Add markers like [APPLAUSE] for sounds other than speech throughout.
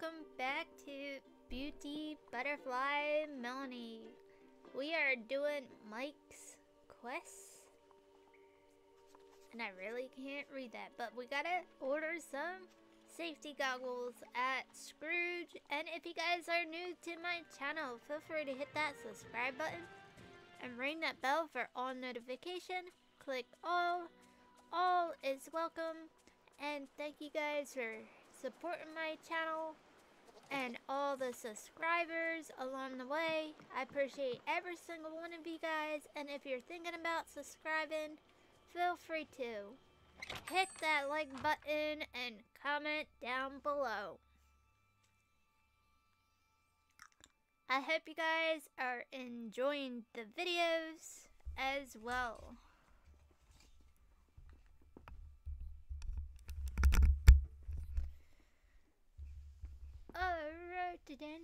welcome back to Beauty Butterfly Melanie. We are doing Mike's quest. And I really can't read that, but we gotta order some safety goggles at Scrooge. And if you guys are new to my channel, feel free to hit that subscribe button and ring that bell for all notification. Click all. All is welcome. And thank you guys for supporting my channel and all the subscribers along the way. I appreciate every single one of you guys. And if you're thinking about subscribing, feel free to hit that like button and comment down below. I hope you guys are enjoying the videos as well. Alright then.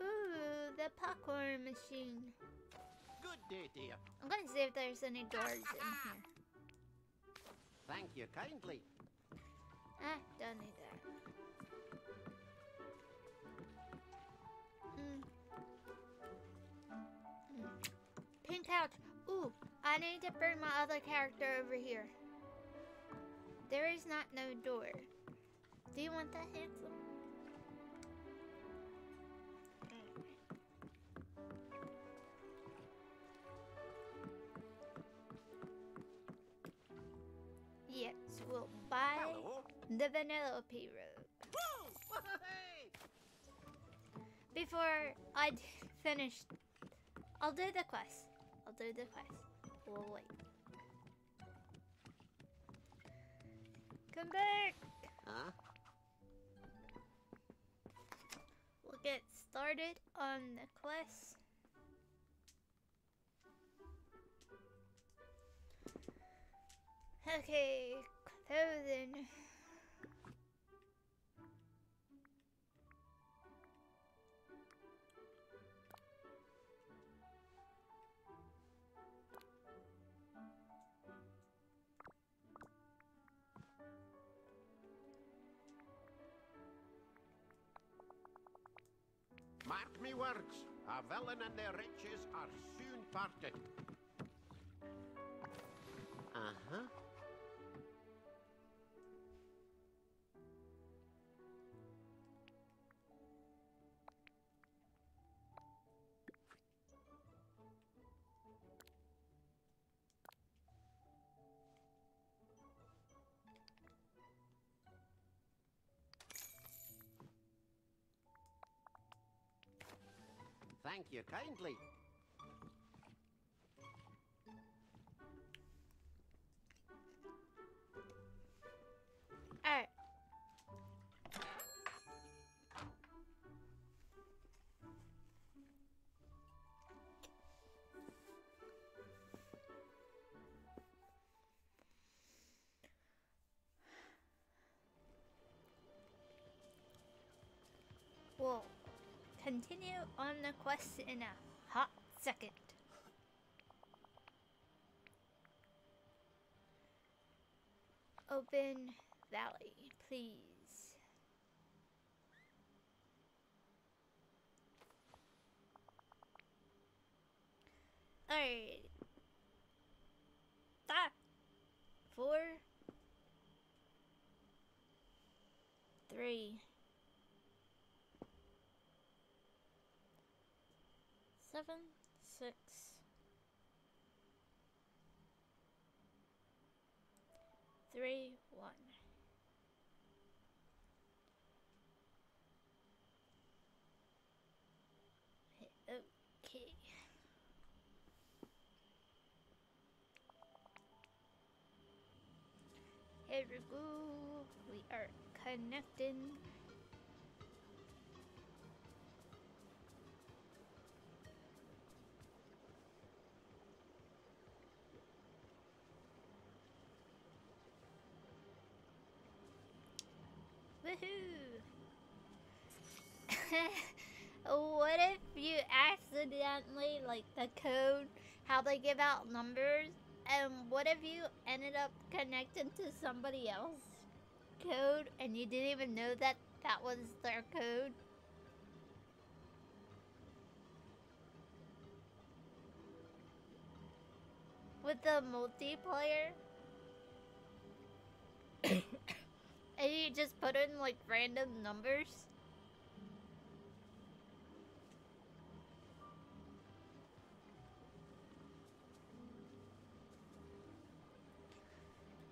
Ooh, the popcorn machine. Good day, dear. I'm gonna see if there's any doors in here. Thank you kindly. Ah, don't need that. Mm. Mm. Pink couch. Ooh, I need to bring my other character over here. There is not no door. Do you want that handsome? Yes, we'll buy Hello. the Vanellope robe. Hey! Before I [LAUGHS] finish, I'll do the quest. I'll do the quest. We'll wait. Come back! Huh? We'll get started on the quest. Okay, clothing. Mark me words. A villain and their riches are soon parted. Uh-huh. Thank you kindly. Continue on the quest in a hot second. Open Valley, please. Alright. Stop. Four. Three. Seven. Six. Three. One. Okay. Here we go. We are connecting. Woohoo! [LAUGHS] what if you accidentally, like the code, how they give out numbers, And what if you ended up connecting to somebody else code and you didn't even know that that was their code? With the multiplayer? [COUGHS] [COUGHS] and you just put in like random numbers?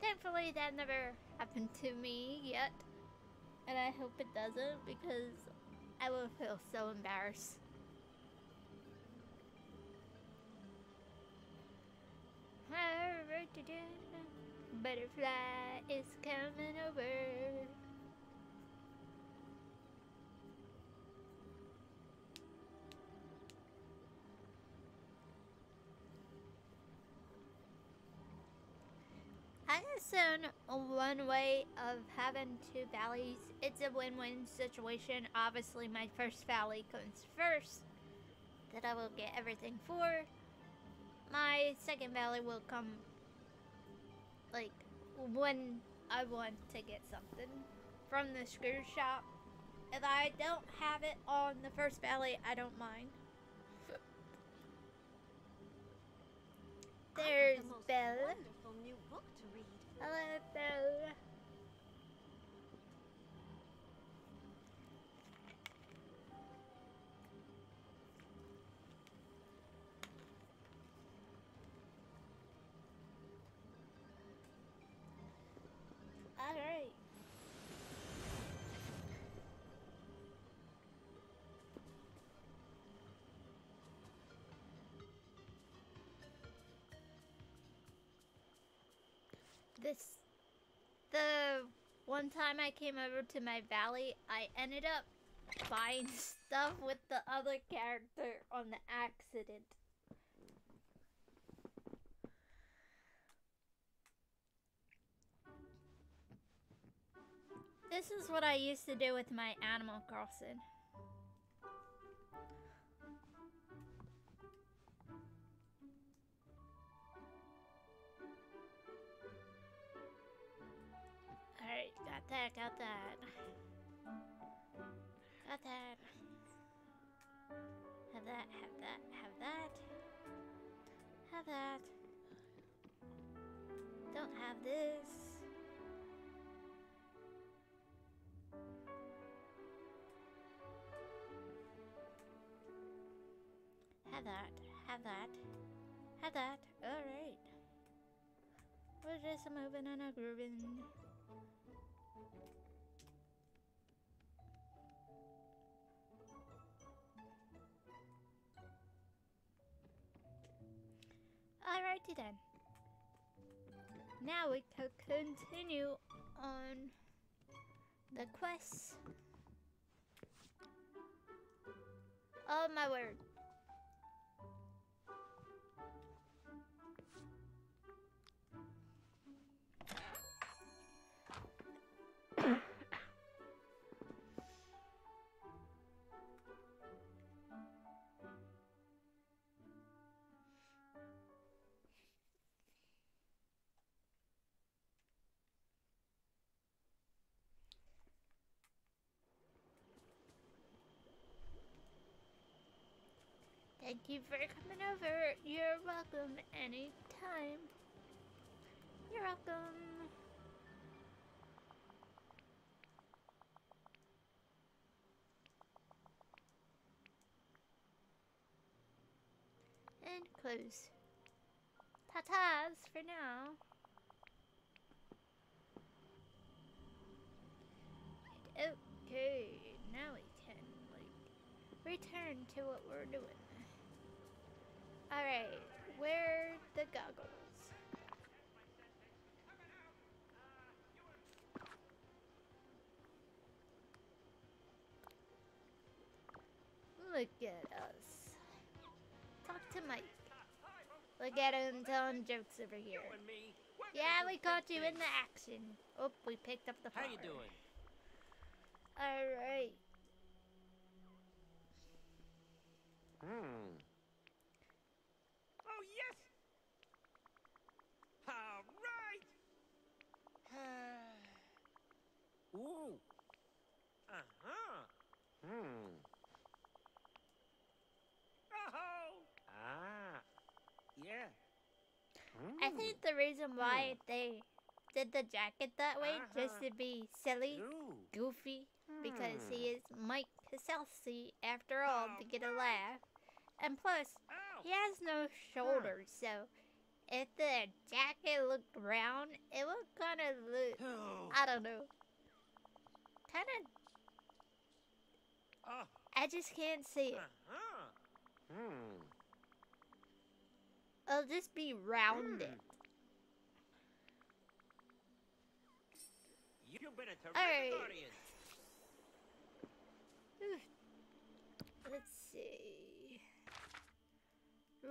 Thankfully, that never happened to me yet. And I hope it doesn't because I will feel so embarrassed. Butterfly is coming over. I assume one way of having two valleys, it's a win-win situation. Obviously, my first valley comes first, that I will get everything for. My second valley will come, when I want to get something from the Scrooge shop. If I don't have it on the first valley, I don't mind. There's Belle. Wonderful new book to read. Hello, Belle. This the one time I came over to my valley, I ended up buying [LAUGHS] stuff with the other character on the accident. This is what I used to do with my Animal Crossing. Got that, got that. Got that. Have that, have that, have that. Have that. Don't have this. Have that, have that, have that. Alright. We're just moving and a grooving. Alrighty then. Now we can continue on the quest. Oh my word. Thank you for coming over. You're welcome anytime. You're welcome. And close. Ta-tas for now. Okay, now we can like return to what we're doing. Alright, where the goggles? Look at us. Talk to Mike. Look at him telling jokes over here. You and me. we're Yeah, we caught you in the action. Oh, we picked up the phone. How you doing? Alright. Hmm. Ooh. Uh-huh. Hmm. Oh. Ah. Yeah. Mm. I think the reason hmm. why mm. they did the jacket that way uh -huh. just to be silly, Ooh. goofy, mm. because he hmm. is Mike Wazowski after all oh, to get a laugh. And plus, Ow. he has no shoulders, huh. so if the jacket looked round, it would kind of look, [SIGHS] I don't know, kind of, Oh. I just can't see it. Uh-huh. Hmm. It'll just be rounded. You've been a terrific Alright. audience. Let's see.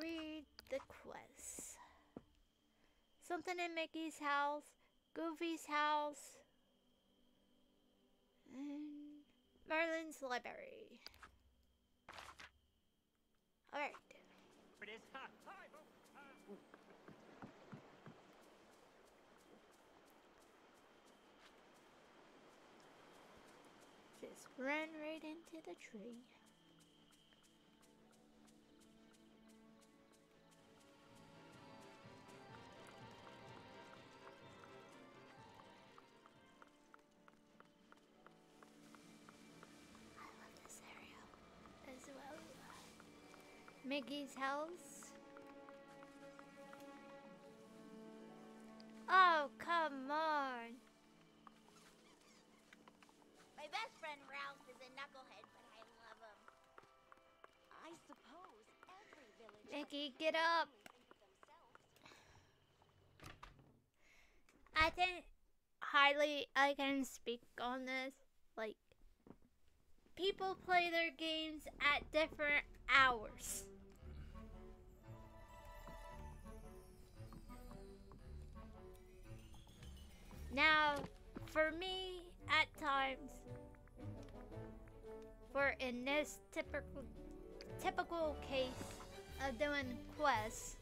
Read the quest. Something in Mickey's house, Goofy's house, Mm-hmm. and Merlin's library. Alright. It is. Ha. Hi, bo- ha. Just run right into the tree. Mickey's house. Oh, come on. My best friend Ralph is a knucklehead, but I love him. I suppose every village. Mickey, get up. I think highly I can speak on this. Like, people play their games at different hours. Now, for me, at times, for in this typical typical case of doing quests,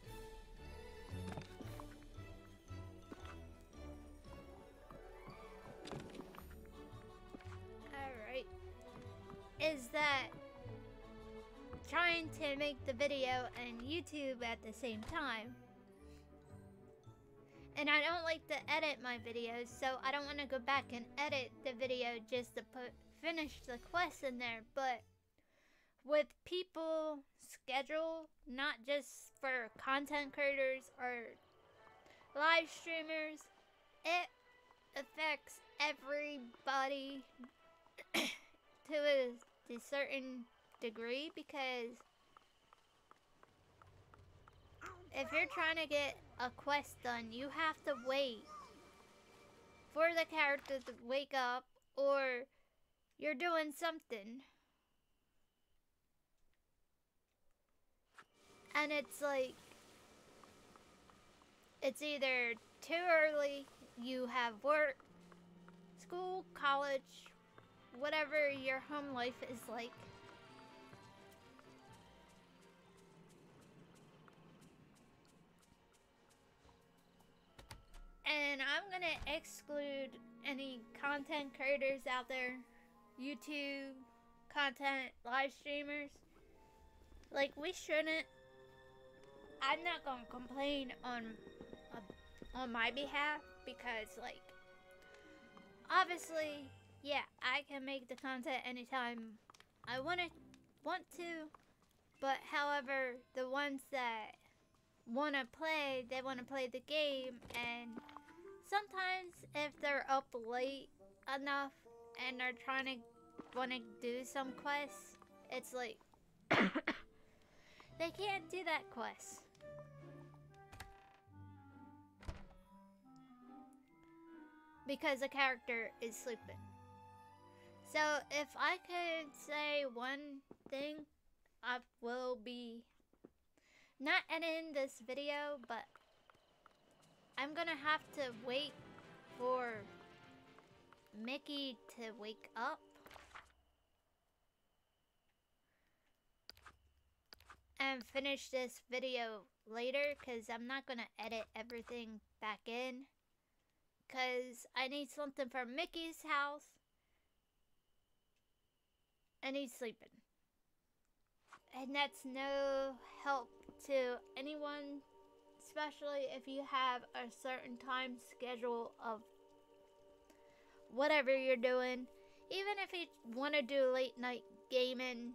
Alright. Is that trying to make the video and YouTube at the same time. And I don't like to edit my videos, so I don't want to go back and edit the video just to put finish the quest in there. But with people schedule, not just for content creators or live streamers, it affects everybody [COUGHS] to a, a certain degree because if you're trying to get a quest done, you have to wait for the character to wake up or you're doing something. And it's like it's either too early, you have work, school, college, whatever your home life is like. I'm gonna exclude any content creators out there, YouTube content, live streamers. Like, we shouldn't. I'm not gonna complain on uh, on my behalf because, like, obviously, yeah, I can make the content anytime I want to want to. But however, the ones that want to play, they want to play the game, and sometimes if they're up late enough and they're trying to want to do some quests, it's like [COUGHS] they can't do that quest. Because the character is sleeping. So if I could say one thing, I will be not ending this video, but I'm gonna have to wait for Mickey to wake up. And finish this video later because I'm not gonna edit everything back in. Because I need something for Mickey's house. And he's sleeping. And that's no help to anyone's especially if you have a certain time schedule of whatever you're doing. Even if you want to do late night gaming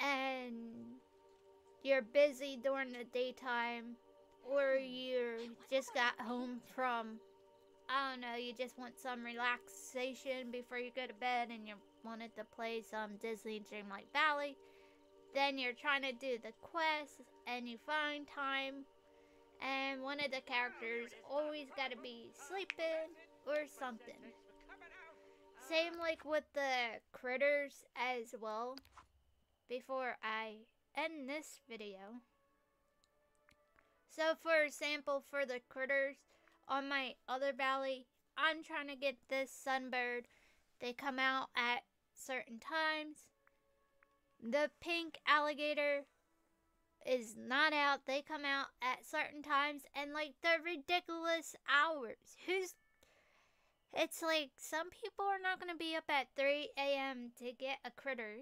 and you're busy during the daytime or you just got home from I don't know, you just want some relaxation before you go to bed and you wanted to play some Disney Dreamlight Valley. Then you're trying to do the quest and you find time and one of the characters always gotta be sleeping or something. Same like with the critters as well. Before I end this video. So for example, for the critters on my other valley, I'm trying to get this sunbird. They come out at certain times. The pink alligator is not out. They come out at certain times and like the ridiculous hours. Who's it's like some people are not to be up at 3 a.m. to get a critter.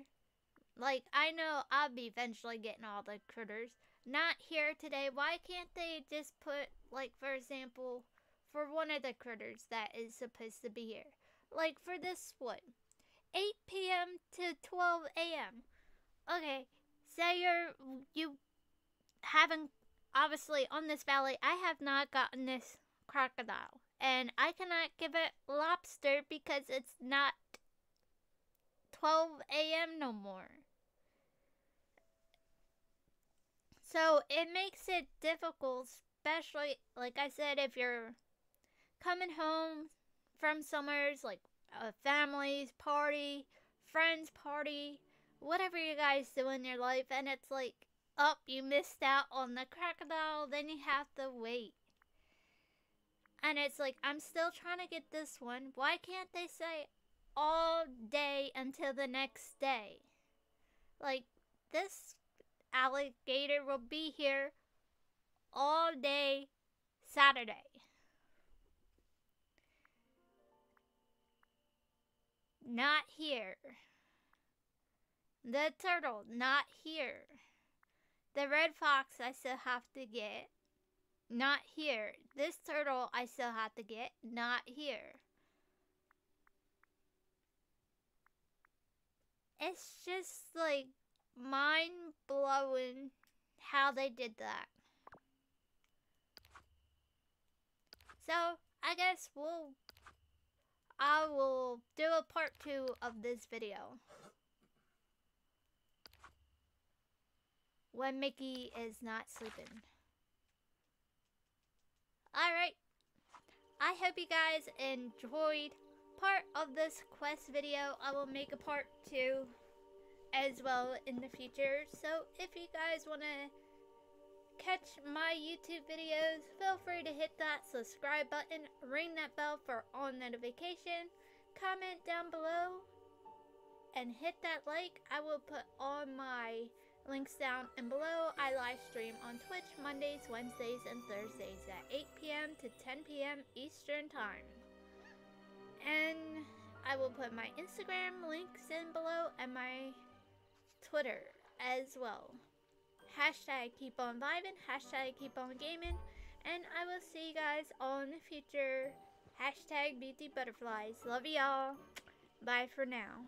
Like, I know I'll be eventually getting all the critters. Not here today. Why can't they just put, like, for example, for one of the critters that is supposed to be here? Like, for this one, 8 p.m. to 12 a.m. Okay, say you're, you haven't, obviously, on this valley, I have not gotten this crocodile. And I cannot give it lobster because it's not 12 a.m. no more. So it makes it difficult, especially, like I said, if you're coming home from summers, like a family's party, friends party, whatever you guys do in your life, and it's like, up, oh, you missed out on the crocodile, then you have to wait. And it's like, I'm still trying to get this one. Why can't they say all day until the next day? Like, this alligator will be here all day Saturday. Not here. The turtle, not here. The red fox I still have to get. Not here. This turtle I still have to get. Not here. It's just like mind blowing how they did that. So, I guess we'll I will do a part 2 of this video. When Mickey is not sleeping. Alright. I hope you guys enjoyed part of this quest video. I will make a part 2 as well in the future. So if you guys want to catch my YouTube videos, feel free to hit that subscribe button, ring that bell for all notification, comment down below, and hit that like. I will put all my Links down and below. I live stream on Twitch Mondays, Wednesdays, and Thursdays at 8 p.m. to 10 p.m. Eastern Time. And I will put my Instagram links in below and my Twitter as well. Hashtag keep on vibing, hashtag keep on gaming, and I will see you guys all in the future. Hashtag beauty butterflies. Love y'all. Bye for now.